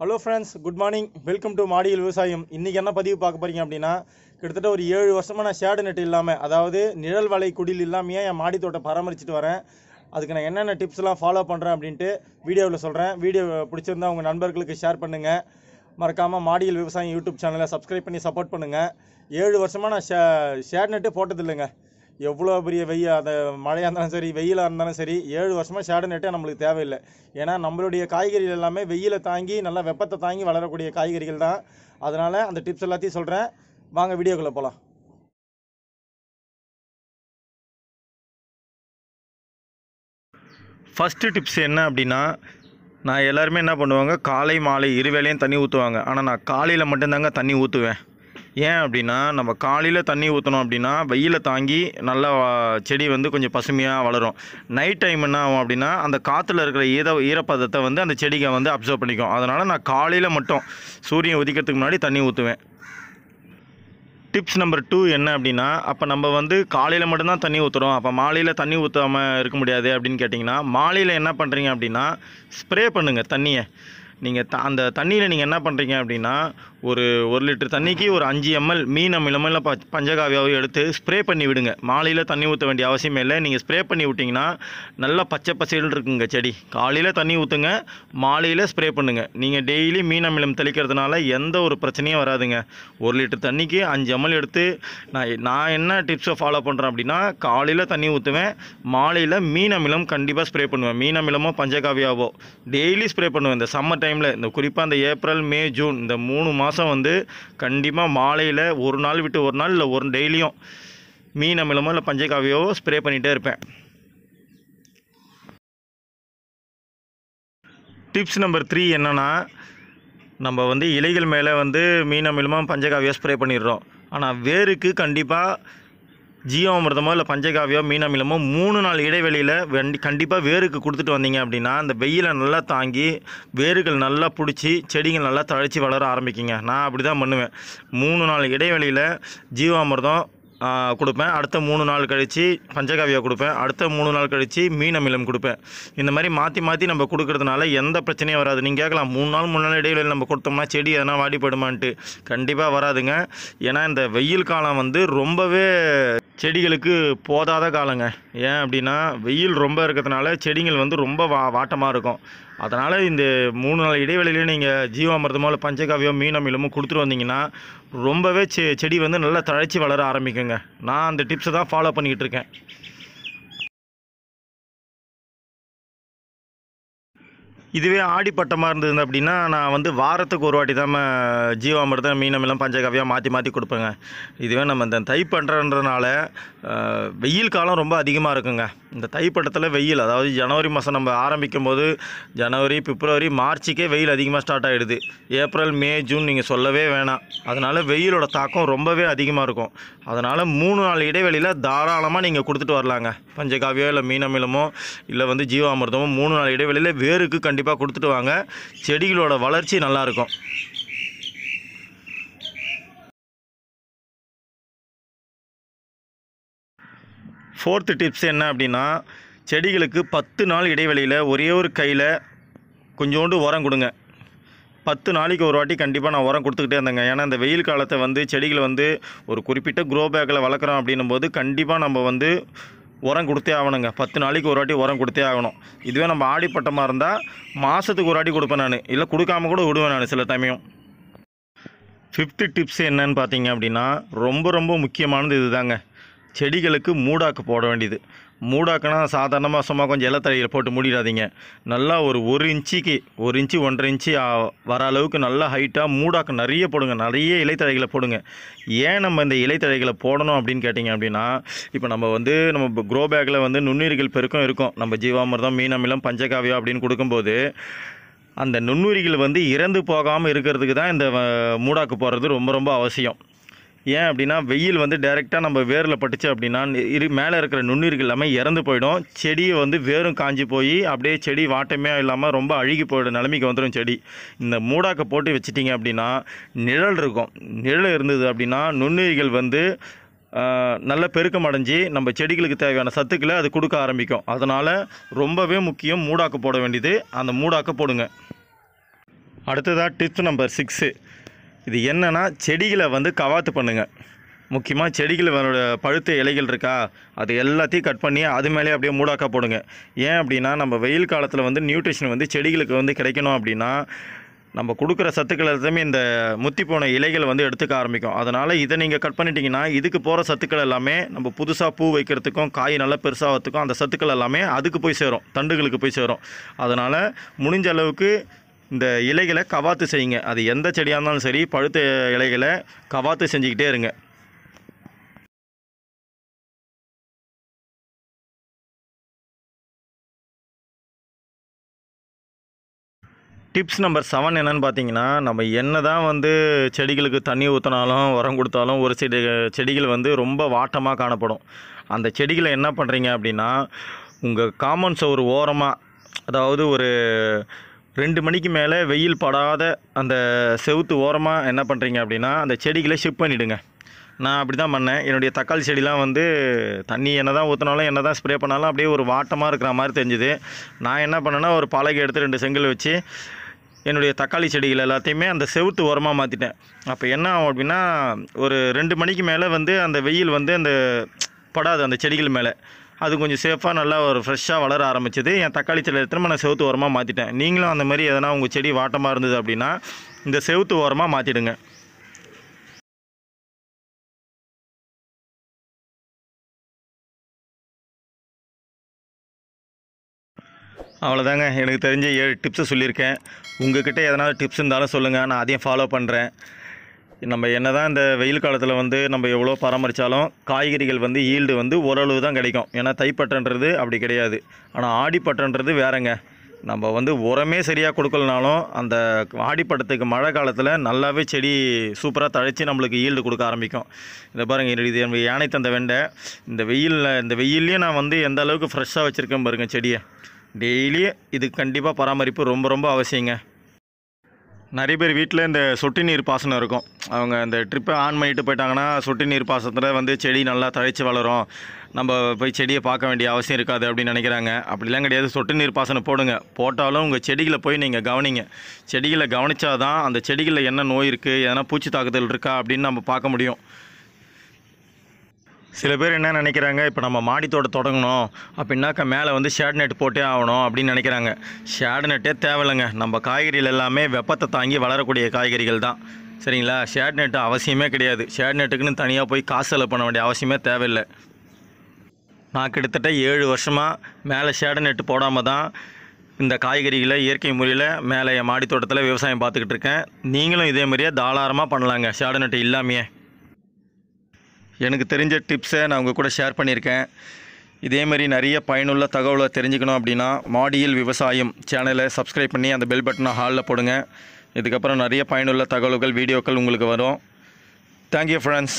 Hello friends good morning welcome to மாடியில் விவசாயம் இன்றைக்கி என்ன பதிவு பார்க்க போகிறீங்க அப்படின்னா கிட்டத்தட்ட ஒரு ஏழு வருஷமாக நான் ஷேடு நெட் இல்லாமல் அதாவது நிழல் வலை குடில் இல்லாமையே என் மாடி தோட்டம் பராமரிச்சுட்டு வரேன். அதுக்கு நான் என்னென்ன டிப்ஸ்லாம் ஃபாலோ பண்ணுறேன் அப்படின்ட்டு வீடியோவில் சொல்கிறேன் வீடியோ பிடிச்சிருந்தா உங்கள் நண்பர்களுக்கு ஷேர் பண்ணுங்கள் மறக்காமல் மாடியில் விவசாயம் யூடியூப் சேனலை சப்ஸ்கிரைப் பண்ணி சப்போர்ட் பண்ணுங்கள் ஏழு வருஷமாக நான் ஷே ஷேட் நெட்டு போட்டதில்லைங்க. எவ்வளோ பெரிய வெயில் அந்த மழையாக இருந்தாலும் சரி வெயிலாக இருந்தாலும் சரி ஏழு வருஷமாக ஷேடோ நெட்டே நம்மளுக்கு தேவையில்லை. ஏன்னா நம்மளுடைய காய்கறிகள் எல்லாமே வெயிலை தாங்கி நல்லா வெப்பத்தை தாங்கி வளரக்கூடிய காய்கறிகள் தான். அதனால் அந்த டிப்ஸ் எல்லாத்தையும் சொல்கிறேன் வாங்க வீடியோக்குள்ளே போகலாம் ஃபஸ்ட்டு டிப்ஸ் என்ன அப்படின்னா நான் எல்லாருமே என்ன பண்ணுவாங்க காலை மாலை இருவேளையும் தண்ணி ஊற்றுவாங்க ஆனால் நான் காலையில் மட்டும்தாங்க தண்ணி ஊற்றுவேன் ஏன் அப்படின்னா நம்ம காலையில் தண்ணி ஊற்றணும் அப்படின்னா வெயிலை தாங்கி நல்லா செடி வந்து கொஞ்சம் பசுமையாக வளரும். நைட் டைம் என்ன ஆகும் அப்படின்னா அந்த காற்றுல இருக்கிற ஈர ஈரப்பதத்தை வந்து அந்த செடியை வந்து அப்சர்வ் பண்ணிக்கும். அதனால் நான் காலையில் மட்டும் சூரியன் உதிக்கிறதுக்கு முன்னாடி தண்ணி ஊற்றுவேன் டிப்ஸ் நம்பர் டூ என்ன அப்படின்னா அப்போ நம்ம வந்து காலையில் மட்டும்தான் தண்ணி ஊற்றுறோம் அப்போ மாலையில் தண்ணி ஊற்றாமல் இருக்க முடியாது அப்படின்னு கேட்டிங்கன்னா மாலையில் என்ன பண்ணுறீங்க அப்படின்னா ஸ்ப்ரே பண்ணுங்கள் தண்ணியை. நீங்கள் த அந்த தண்ணியில் நீங்கள் என்ன பண்ணுறீங்க அப்படின்னா ஒரு ஒரு லிட்டர் தண்ணிக்கு ஒரு அஞ்சு எம்எல் மீன் அமிலமோ இல்லை ப பஞ்சகாவியாவோ எடுத்து ஸ்ப்ரே பண்ணி விடுங்க. மாலையில் தண்ணி ஊற்ற வேண்டிய அவசியமே இல்லை. நீங்கள் ஸ்ப்ரே பண்ணி விட்டிங்கன்னா நல்லா பச்சை பசேல் இருக்குங்க செடி. காலையில் தண்ணி ஊற்றுங்க மாலையில் ஸ்ப்ரே பண்ணுங்கள் நீங்கள் டெய்லி மீன் அமிலம் தெளிக்கிறதுனால எந்த ஒரு பிரச்சனையும் வராதுங்க. ஒரு லிட்டர் தண்ணிக்கு அஞ்சு எம்எல் எடுத்து நான் நான் என்ன டிப்ஸை ஃபாலோ பண்ணுறேன் அப்படின்னா காலையில் தண்ணி ஊற்றுவேன் மாலையில் மீன் அமிலம் கண்டிப்பாக ஸ்ப்ரே பண்ணுவேன். மீன் அமிலமோ பஞ்சகாவியாவோ டெய்லி ஸ்ப்ரே பண்ணுவேன். இந்த சம்மர் டைமில் இந்த குறிப்பாக இந்த ஏப்ரல் மே ஜூன் இந்த மூணு மாதம் வந்து கண்டிப்பாக மாலையில் ஒரு நாள் விட்டு ஒரு நாள் இல்லை ஒரு டெய்லியும் மீன் அமிலமோ இல்லை பஞ்சகாவியாவோ ஸ்ப்ரே பண்ணிகிட்டே இருப்பேன். டிப்ஸ் நம்பர் த்ரீ என்னென்னா நம்ம வந்து இலைகள் மேலே வந்து மீன் அமிலமாக பஞ்சகாவியோ ஸ்ப்ரே பண்ணிடுறோம். ஆனால் வேருக்கு கண்டிப்பாக ஜீவாமிர்தமோ இல்லை பஞ்சகாவியோ மீன் அமிலமோ மூணு நாள் இடைவெளியில் வண்டி கண்டிப்பாக வேருக்கு கொடுத்துட்டு வந்தீங்க அப்படின்னா அந்த வெயிலை நல்லா தாங்கி வேர்கள் நல்லா பிடிச்சி செடிகள் நல்லா தழைச்சி வளர ஆரம்பிக்குங்க. நான் அப்படி தான் பண்ணுவேன். மூணு நாள் இடைவெளியில் ஜீவாமிர்தம் கொடுப்பேன். அடுத்த மூணு நாள் கழித்து பஞ்சகாவியா கொடுப்பேன். அடுத்த மூணு நாள் கழித்து மீன் அமிலம் கொடுப்பேன். இந்த மாதிரி மாற்றி மாற்றி நம்ம கொடுக்கறதுனால எந்த பிரச்சனையும் வராது. நீங்கள் கேட்கலாம் மூணு நாள் மூணு நாள் இடைவெளியில் நம்ம கொடுத்தோம்னா செடி எதனா வாடி போயிடுமான்ட்டு கண்டிப்பாக வராதுங்க. ஏன்னா இந்த வெயில் காலம் வந்து ரொம்பவே செடிகளுக்கு போதாத காலங்க. ஏன் அப்படின்னா வெயில் ரொம்ப இருக்கிறதுனால செடிகள் வந்து ரொம்ப வா வாட்டமாக இருக்கும். அதனால் இந்த மூணு நாள் இடைவெளியிலே நீங்கள் ஜீவாமிரதமோ இல்லை பஞ்சகாவியோ மீன் அமிலமோ கொடுத்துட்டு வந்தீங்கன்னா ரொம்பவே செ செடி வந்து நல்லா தழைச்சி வளர ஆரம்பிக்குங்க. நான் அந்த டிப்ஸை தான் ஃபாலோ பண்ணிக்கிட்டு இருக்கேன். இதுவே ஆடிப்பட்டமாக இருந்தது அப்படின்னா நான் வந்து வாரத்துக்கு ஒரு வாட்டி தான் ம- ஜீவாமிர்தம் மீனமெல்லாம் பஞ்சகாவியாக மாற்றி மாற்றி கொடுப்பேங்க. இதுவே நம்ம இந்த தை பண்ணுறன்றனால வெயில் காலம் ரொம்ப அதிகமாக இருக்குங்க. இந்த தைப்பட்டத்தில் வெயில் அதாவது ஜனவரி மாதம் நம்ம ஆரம்பிக்கும் போது ஜனவரி பிப்ரவரி மார்ச்சுக்கே வெயில் அதிகமாக ஸ்டார்ட் ஆகிடுது ஏப்ரல் மே ஜூன் நீங்கள் சொல்லவே வேணாம். அதனால் வெயிலோட தாக்கம் ரொம்பவே அதிகமாக இருக்கும். அதனால் மூணு நாள் இடைவெளியில் தாராளமாக நீங்கள் கொடுத்துட்டு வரலாங்க. பஞ்சகாவியோ இல்லை மீனமிலமோ இல்லை வந்து ஜீவாமிர்தமோ மூணு நாள் இடைவெளியில் வேருக்கு கண்டிப்பாக கொடுத்துட்டு வாங்க. செடிகளோட வளர்ச்சி நல்லாயிருக்கும் ஃபோர்த்து டிப்ஸ் என்ன அப்படின்னா செடிகளுக்கு பத்து நாள் இடைவெளியில் ஒரே ஒரு கையில் கொஞ்சோண்டு உரம் கொடுங்க. பத்து நாளைக்கு ஒரு வாட்டி கண்டிப்பாக நான் உரம் கொடுத்துக்கிட்டே இருந்தேங்க. ஏன்னா இந்த வெயில் காலத்தை வந்து செடிகளை வந்து ஒரு குறிப்பிட்ட க்ரோ பேக்கில் வளர்க்குறோம் அப்படின்னும் போது கண்டிப்பாக நம்ம வந்து உரம் கொடுத்தே ஆகணுங்க. பத்து நாளைக்கு ஒரு வாட்டி உரம் கொடுத்தே ஆகணும். இதுவே நம்ம ஆடிப்பட்டமாக இருந்தால் மாதத்துக்கு ஒரு வாட்டி கொடுப்பேன் நான். இல்லை கொடுக்காம கூட விடுவேன் நான் சில சமயம். ஃபிஃப்த்து டிப்ஸ் என்னன்னு பார்த்தீங்க அப்படின்னா ரொம்ப ரொம்ப முக்கியமானது இதுதாங்க. செடிகளுக்கு மூடாக்கு போட வேண்டியது. மூடாக்குனா சாதாரணமாக சும்மா கொஞ்சம் இலத்தழையில் போட்டு மூடிடாதீங்க. நல்லா ஒரு ஒரு இன்ச்சுக்கு ஒரு இன்ச்சு ஒன்றரை இன்ச்சு வர அளவுக்கு நல்லா ஹைட்டாக மூடாக்கு நிறைய போடுங்க. நிறைய இலைத்தழைகளை போடுங்க. ஏன் நம்ம இந்த இலைத்தழைகளை போடணும் அப்படின்னு கேட்டிங்க அப்படின்னா இப்போ நம்ம வந்து நம்ம க்ரோ பேக்கில் வந்து நுண்ணுயிர்கள் பெருக்கம் இருக்கும். நம்ம ஜீவாமிர்தம் மீனமிலம் பஞ்சகாவியம் அப்படின்னு கொடுக்கும்போது அந்த நுண்ணுயிரிகள் வந்து இறந்து போகாமல் இருக்கிறதுக்கு தான் இந்த மூடாக்கு போடுறது ரொம்ப ரொம்ப அவசியம். ஏன் அப்படின்னா வெயில் வந்து டைரெக்டாக நம்ம வேரில் பட்டுச்சு அப்படின்னா இரு மேலே இருக்கிற நுண்ணுயிர்கள் எல்லாமே இறந்து போயிடும். செடியை வந்து வேரும் காஞ்சி போய் அப்படியே செடி வாட்டமே இல்லாமல் ரொம்ப அழுகி போயிடும் நிலைமைக்கு வந்துடும் செடி. இந்த மூடாக்க போட்டு வச்சிட்டிங்க அப்படின்னா நிழல் இருக்கும். நிழல் இருந்தது அப்படின்னா நுண்ணுயிர்கள் வந்து நல்ல பெருக்கம் அடைஞ்சு நம்ம செடிகளுக்கு தேவையான சத்துக்களை அது கொடுக்க ஆரம்பிக்கும். அதனால் ரொம்பவே முக்கியம் மூடாக்கு போட வேண்டியது. அந்த மூடாக்க போடுங்க. அடுத்ததாக டிப்ஸ் நம்பர் சிக்ஸு இது என்னன்னா செடிகளை வந்து கவாத்து பண்ணுங்கள் முக்கியமாக செடிகளோட பழுத்த இலைகள் இருக்கா அது எல்லாத்தையும் கட் பண்ணி அது மேலே அப்படியே மூடாக்கா போடுங்க. ஏன் அப்படின்னா நம்ம வெயில் காலத்தில் வந்து நியூட்ரிஷன் வந்து செடிகளுக்கு வந்து கிடைக்கணும் அப்படின்னா நம்ம கொடுக்குற சத்துக்கள் எல்லாத்தையுமே இந்த முத்தி போன இலைகள் வந்து எடுத்துக்க ஆரம்பிக்கும். அதனால் இதை நீங்கள் கட் பண்ணிட்டீங்கன்னா இதுக்கு போகிற சத்துக்கள் எல்லாமே நம்ம புதுசாக பூ வைக்கிறதுக்கும் காய் நல்லா பெருசாகிறதுக்கும் அந்த சத்துக்கள் எல்லாமே அதுக்கு போய் சேரும் தண்டுகளுக்கு போய் சேரும். அதனால் முடிஞ்ச அளவுக்கு இந்த இலைகளை கவாத்து செய்யுங்க. அது எந்த செடியாக இருந்தாலும் சரி பழுத்த இலைகளை கவாத்து செஞ்சுக்கிட்டே இருங்க. டிப்ஸ் நம்பர் செவன் என்னன்னு பார்த்தீங்கன்னா நம்ம என்ன தான் வந்து செடிகளுக்கு தண்ணி ஊற்றினாலும் உரம் கொடுத்தாலும் ஒரு செடி செடிகள் வந்து ரொம்ப வாட்டமாக காணப்படும். அந்த செடிகளை என்ன பண்ணுறீங்க அப்படின்னா உங்கள் காமன் சவுறு ஓரமாக அதாவது ஒரு ரெண்டு மணிக்கு மேலே வெயில் படாத அந்த செவுத்து ஓரமாக என்ன பண்ணுறீங்க அப்படின்னா அந்த செடிகளை ஷிஃப்ட் பண்ணிவிடுங்க நான் அப்படி தான் பண்ணேன். என்னுடைய தக்காளி செடிலாம் வந்து தண்ணி என்ன தான் ஊற்றினாலும் என்ன தான் ஸ்ப்ரே பண்ணாலும் அப்படியே ஒரு வாட்டமாக இருக்கிற மாதிரி தெரிஞ்சுது. நான் என்ன பண்ணேன்னா ஒரு பலகை எடுத்து ரெண்டு செங்கல் வச்சு என்னுடைய தக்காளி செடிகள் எல்லாத்தையுமே அந்த செவுத்து உரமாக மாற்றிட்டேன் அப்போ என்ன ஆகும் அப்படின்னா ஒரு ரெண்டு மணிக்கு மேலே வந்து அந்த வெயில் வந்து அந்த படாது அந்த செடிகள் மேலே. அது கொஞ்சம் சேஃபாக நல்லா ஒரு ஃப்ரெஷ்ஷாக வளர ஆரம்பிச்சது. என் தக்காளி செடி எடுத்து நான் செவத்து உரமாக மாற்றிட்டேன் நீங்களும் அந்த மாதிரி எதனா உங்கள் செடி வாட்டமாக இருந்தது அப்படின்னா இந்த செவுத்து உரமாக மாற்றிடுங்க அவ்வளோதாங்க எனக்கு தெரிஞ்ச ஏழு டிப்ஸை சொல்லியிருக்கேன். உங்கள்கிட்ட எதனால் டிப்ஸ் இருந்தாலும் சொல்லுங்கள் நான் அதையும் ஃபாலோ பண்ணுறேன் நம்ம என்ன தான் இந்த வெயில் காலத்தில் வந்து நம்ம எவ்வளோ பராமரித்தாலும் காய்கறிகள் வந்து ஈல்டு வந்து ஓரளவு தான் கிடைக்கும். ஏன்னா தைப்பட்டன்றது அப்படி கிடையாது. ஆனால் ஆடிப்பட்டன்றது வேறங்க. நம்ம வந்து உரமே சரியாக கொடுக்கலனாலும் அந்த ஆடிப்பட்டத்துக்கு மழை காலத்தில் நல்லாவே செடி சூப்பராக தழைச்சி நம்மளுக்கு ஈல்டு கொடுக்க ஆரம்பிக்கும். இதை பாருங்கள் இது நம்ம யானை தந்த வெண்டை. இந்த வெயிலில் இந்த வெயில்லையும் நான் வந்து எந்த அளவுக்கு ஃப்ரெஷ்ஷாக வச்சுருக்கேன் பாருங்கள் செடியை. டெய்லி இது கண்டிப்பாக பராமரிப்பு ரொம்ப ரொம்ப அவசியங்க. நிறைய பேர் வீட்டில் இந்த சொட்டு நீர் பாசனம் இருக்கும். அவங்க இந்த ட்ரிப்பை ஆன் பண்ணிட்டு போயிட்டாங்கன்னா சொட்டு நீர் பாசனத்தில் வந்து செடி நல்லா தழைச்சி வளரும். நம்ம போய் செடியை பார்க்க வேண்டிய அவசியம் இருக்காது அப்படின்னு நினைக்கிறாங்க. அப்படிலாம் கிடையாது. சொட்டு நீர் பாசனம் போடுங்க. போட்டாலும் உங்கள் செடிகளை போய் நீங்கள் கவனிங்க. செடிகளை கவனிச்சாதான் அந்த செடிகளில் என்ன நோய் இருக்குது எதனா பூச்சி தாக்குதல் இருக்கா அப்படின்னு நம்ம பார்க்க முடியும். சில பேர் என்ன நினைக்கிறாங்க இப்போ நம்ம மாடி தோட்டம் தொடங்கணும் அப்படின்னாக்கா மேலே வந்து ஷேட் நெட் போட்டே ஆகணும் அப்படின்னு நினைக்கிறாங்க. ஷேட் நெட்டே தேவையில்லைங்க. நம்ம காய்கறிகள் எல்லாமே வெப்பத்தை தாங்கி வளரக்கூடிய காய்கறிகள் தான். சரிங்களா? ஷேட் நெட்டு அவசியமே கிடையாது. ஷேட் நெட்டுக்குன்னு தனியாக போய் காசு செலவு பண்ண வேண்டிய அவசியமே தேவையில்லை. நான் கிட்டத்தட்ட ஏழு வருஷமாக மேலே ஷேட் நெட்டு போடாமல் தான் இந்த காய்கறிகளை இயற்கை முறையில் மேலே என் மாடி தோட்டத்தில் விவசாயம் பார்த்துக்கிட்டு இருக்கேன். நீங்களும் இதே மாதிரியே தாராளமாக பண்ணலாங்க. ஷேட் நெட்டு இல்லாமையே. எனக்கு தெரிஞ்ச டிப்ஸை நான் உங்கள் கூட ஷேர் பண்ணியிருக்கேன். இதேமாரி நிறைய பயனுள்ள தகவலை தெரிஞ்சுக்கணும் அப்படின்னா மாடியில் விவசாயம் சேனலை சப்ஸ்கிரைப் பண்ணி அந்த பெல் பட்டனை ஹாலில் போடுங்க. இதுக்கப்புறம் நிறைய பயனுள்ள தகவல்கள் வீடியோக்கள் உங்களுக்கு வரும். Thank you friends